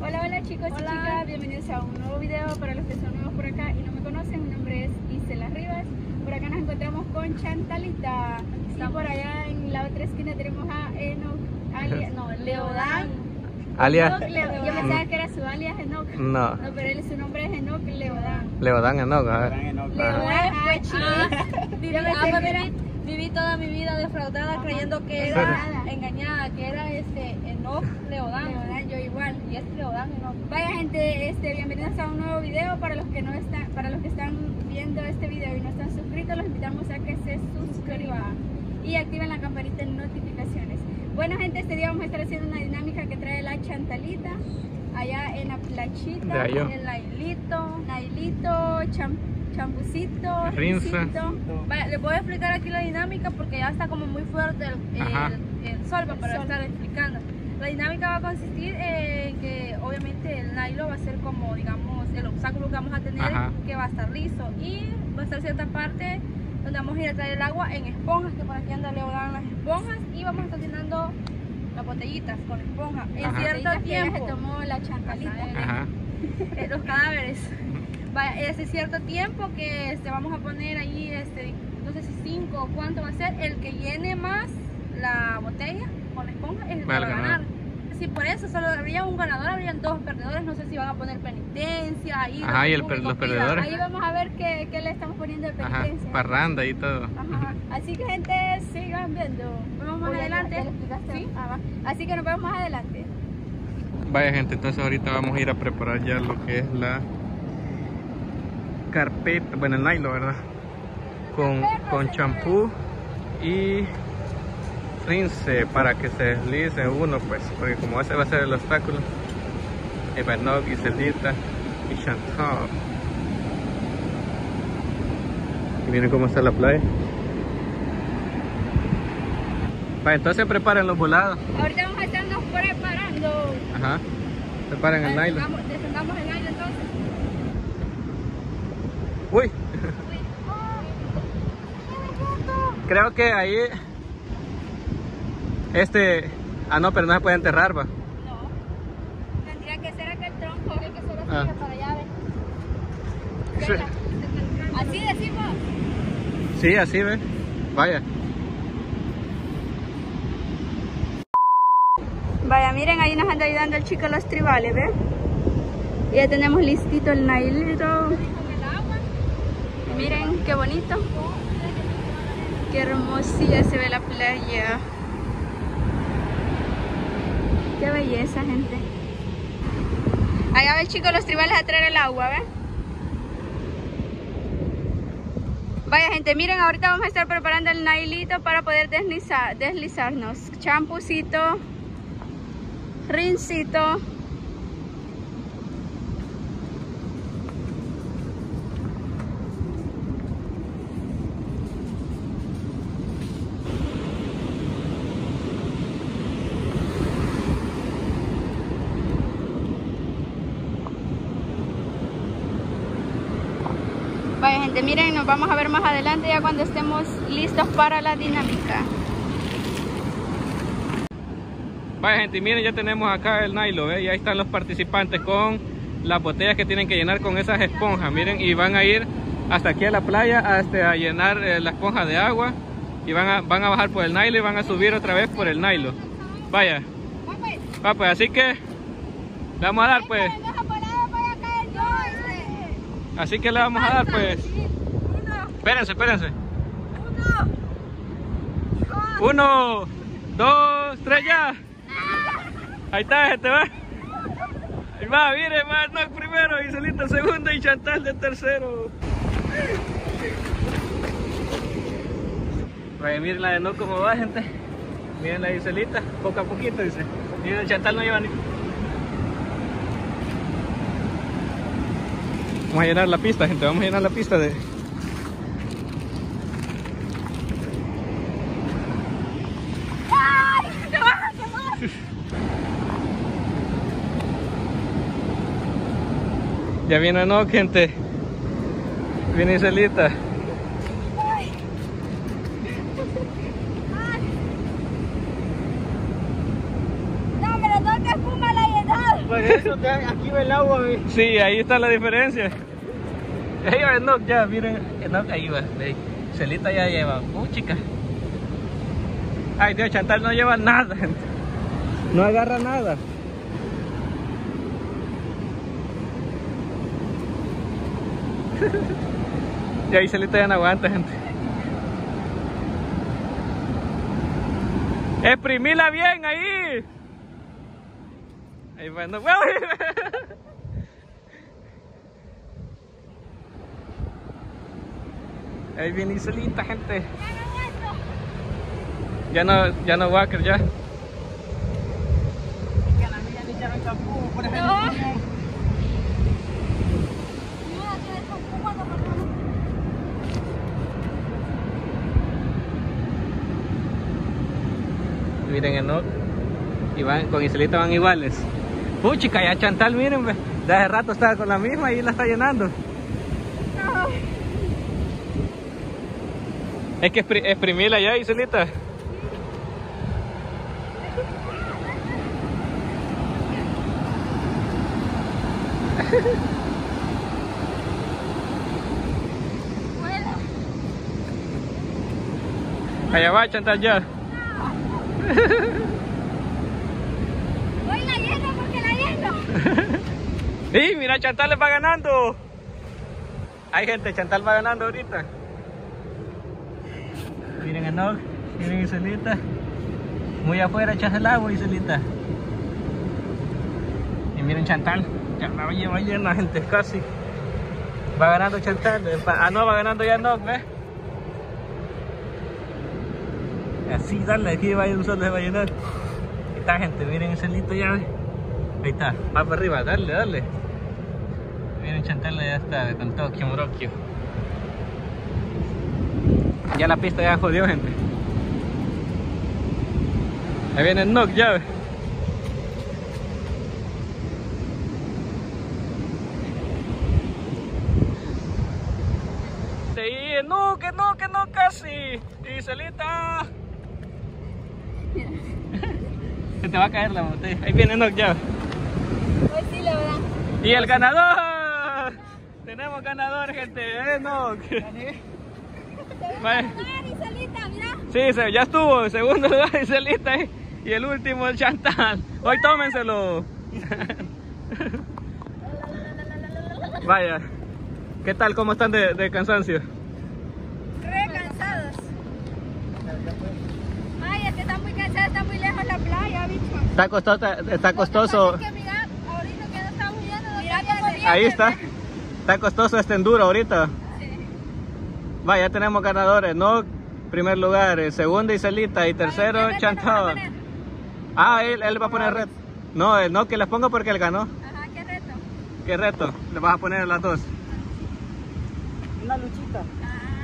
Hola, hola chicos y chicas, bienvenidos a un nuevo video para los que son nuevos por acá y no me conocen, mi nombre es Isela Rivas. Por acá nos encontramos con Chantalita y por allá en la otra esquina tenemos a Enoch, alias, no, Leodán. Alias Enoch Leo- yo pensaba que era su alias Enoch. No. No, pero él, su nombre es Enoch Leodán. Leodán Enoch. Viví, ah, pues mira, viví toda mi vida defraudada creyendo que era Engañada. engañada, que era este Enoch Leodán. Leodán, yo igual. Y es Leodán Enoch. Vaya gente, este, bienvenidos a un nuevo video para los que no están, para los que están viendo este video y no están suscritos, los invitamos a que se suscriban y activen la campanita de notificaciones. Bueno gente, este día vamos a estar haciendo una dinámica que trae la chantalita allá en la De plachita, el nailito, nailito, cham, champucito, Rinza. Vaya, les voy a explicar aquí la dinámica porque ya está como muy fuerte el, el, el sol para estar explicando. La dinámica va a consistir en que obviamente el nylon va a ser como digamos el obstáculo que vamos a tener Ajá. que va a estar liso y va a estar cierta parte donde vamos a ir a traer el agua en esponjas que por aquí anda Leodán las esponjas y vamos a estar llenando las botellitas con esponja en Ajá. cierto tiempo se tomó la chantalita. Ajá. eh, los cadáveres. Vaya, ese cierto tiempo que este, vamos a poner ahí, este, no sé si 5 o cuánto va a ser, el que llene más la botella con la esponja es el que Va a ganar. Si por eso solo habría un ganador, habrían dos perdedores, no sé si van a poner penitencia ahí. Ajá, y el público los perdedores. Ahí vamos a ver qué, qué le estamos poniendo de Ajá. penitencia. Parranda y todo. Ajá. Así que gente, sigan viendo. Vamos más Oye, adelante. Sí. Ah. Así que nos vemos más adelante. Vaya gente, entonces ahorita vamos a ir a preparar ya lo que es la carpeta, bueno el nylon, ¿verdad? Con con champú y rinse para que se deslice uno pues, porque como ese va a ser el obstáculo, Evanok, Iselita y Chantal. Y miren cómo está la playa. Entonces preparen los volados. Ahorita vamos a estarnos preparando. Ajá. Preparen el nylon. Descendamos- Descendamos el nylon entonces. Uy. Creo que ahí. Este. Ah, no, pero no se puede enterrar, va. No. Tendría que ser aquel tronco. Tiene que ser así Ah. para allá, ¿ves? Sí. Así decimos. Sí, así ve. Vaya. Vaya, miren, ahí nos anda ayudando el chico los tribales, ¿ves? Y ya tenemos listito el nailito. Miren qué bonito. Qué hermosilla se ve la playa. Belleza, gente. Allá va el chico de los tribales a traer el agua, ¿ves? Vaya gente, miren, ahorita vamos a estar preparando el nailito para poder deslizar, deslizarnos. Champucito, rincito. Miren, nos vamos a ver más adelante ya cuando estemos listos para la dinámica. Vaya, gente, miren, ya tenemos acá el nylon, ¿ve? Y ahí están los participantes con las botellas que tienen que llenar con esas esponjas. Miren, y van a ir hasta aquí a la playa hasta a llenar eh, la esponja de agua. Y van a, van a bajar por el nylon y van a subir otra vez por el nylon. Vaya. Va, pues, así que vamos a dar, pues. Así que le vamos a dar, pues. Espérense, espérense. Uno, dos, tres, ya. Ahí está, gente, va. Ahí va, mire, va Nock primero, Iselita segundo y Chantal de tercero. Vaya, miren la de no cómo va, gente. Miren la Iselita, poco a poquito, dice. Miren, el Chantal no lleva ni. Vamos a llenar la pista, gente. Vamos a llenar la pista de. Ya viene no, gente. Viene Iselita. No, pero no que espuma la llenada. Por eso te- aquí va el agua, ve. Sí, ahí está la diferencia. Ahí va Enoch ya, miren, Enoch ahí va. ve. Celita ya lleva. Uh, chica. Ay, Dios, Chantal no lleva nada. gente. No agarra nada. y ahí Celita ya no aguanta, gente. Exprimila bien ahí. Ahí va Enoch. Ahí viene Iselita, gente. Ya no, ya no Walker, ya. Miren Enoch. Y van, con Iselita van iguales. Puchica, ya Chantal, miren. De rato estaba con la misma y la está llenando. Es que expri- exprimirla ya, Iselita. Allá va Chantal ya. Hoy la lleno porque la lleno. ¡Y mira, Chantal le va ganando! Hay gente, Chantal va ganando ahorita. Miren Enoch, miren Iselita. Muy afuera echas el agua, Iselita. Y miren Chantal, ya la lleva llena, gente, casi. Va ganando Chantal. Ah, no, va ganando ya Enoch, ¿ves? Así, dale, aquí va a un solo, se va a llenar. Ahí está, gente, miren Iselita ya, ¿ves? Ahí está, va para arriba, dale, dale. Miren, Chantal ya está con Tokio, Morocchio. Ya la pista ya jodió, gente. Ahí viene el Nock ya. Sí, no, que no, que no, casi. Y Celita. Se te va a caer la botella. Ahí viene Nock ya. Hoy sí, la verdad. Y el ganador. Tenemos ganador, gente. Eh, no. Vaya. Solita, mira. Sí, ya estuvo. En segundo lugar, Iselita. eh, Y el último, el Chantal. Hoy tómenselo. Vaya. ¿Qué tal? ¿Cómo están de, de cansancio? Re cansados. Ay, es que está muy cansada, está muy lejos la playa, bicho. Está costoso. Está costoso. Es que mira, ahorita que no estamos yendo, no Mira estamos cómo viendo. Ahí está. Está costoso este enduro ahorita. Vaya, ya tenemos ganadores, ¿no? Primer lugar, eh, segundo Iselita y tercero ¿Qué reto nos vas a Chantal. poner? Ah, él, él va a poner reto. No, él no, que las ponga porque él ganó. Ajá, ¿qué reto? ¿Qué reto? Le vas a poner a las dos. Una luchita.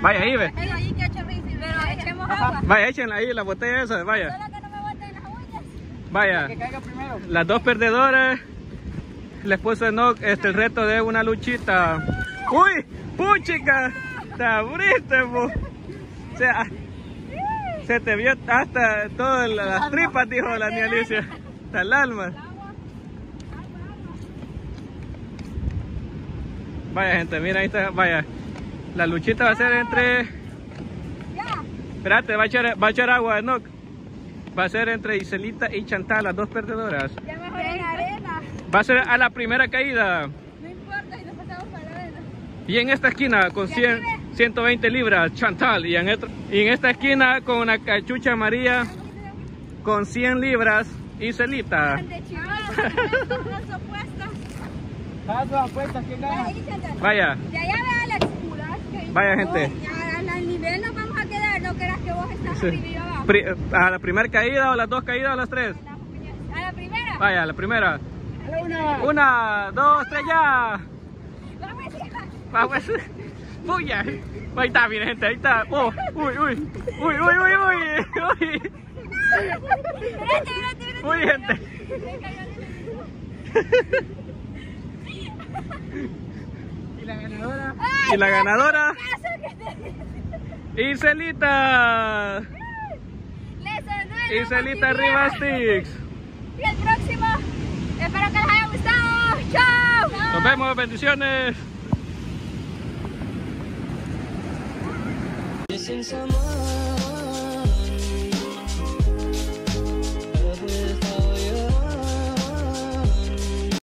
Vaya, ahí ve. Pero ahí que chorrizo. Pero echemos Ajá. agua. Vaya, échenla ahí la botella esa, vaya. Solo que no me boten las uñas. Vaya. Que caiga primero. Las dos perdedoras les puse no, este, el reto de una luchita. ¡Uy! ¡Puchica! ¡Te abriste! O sea, se te vio hasta todas las tripas, dijo la niña Alicia. Hasta el alma. Vaya, gente, mira, ahí está, vaya. La luchita va a ser entre... Espérate, va a echar, va a echar agua, Enoch. Va a ser entre Iselita y Chantal, las dos perdedoras. Ya mejor en arena. Va a ser a la primera caída. No importa si nos pasamos para la arena. Y en esta esquina con 100, 120 libras, Chantal. Y en, y en esta esquina con una cachucha amarilla con 100 libras. Ahí, Chantal. Vaya, Vaya, gente. No, ya al- al nivel nos vamos a quedar. No creas que vos estás Sí. arriba y yo abajo. pri- a la primera caída o las dos caídas o las tres. A la primera. Vaya, la primera. A la una. Una, dos, tres, ya. Vamos a decir. Vamos. Puya. Ahí está, miren gente, ahí está. Oh, uy, uy. Uy, uy, uy, uy. Uy. Espérate, espérate, espérate. Uy, gente. Y la ganadora. Y la ganadora, Iselita. y Celita Rivastix. Y el próximo, espero que les haya gustado. ¡Chao! Nos vemos, bendiciones. Listen some more.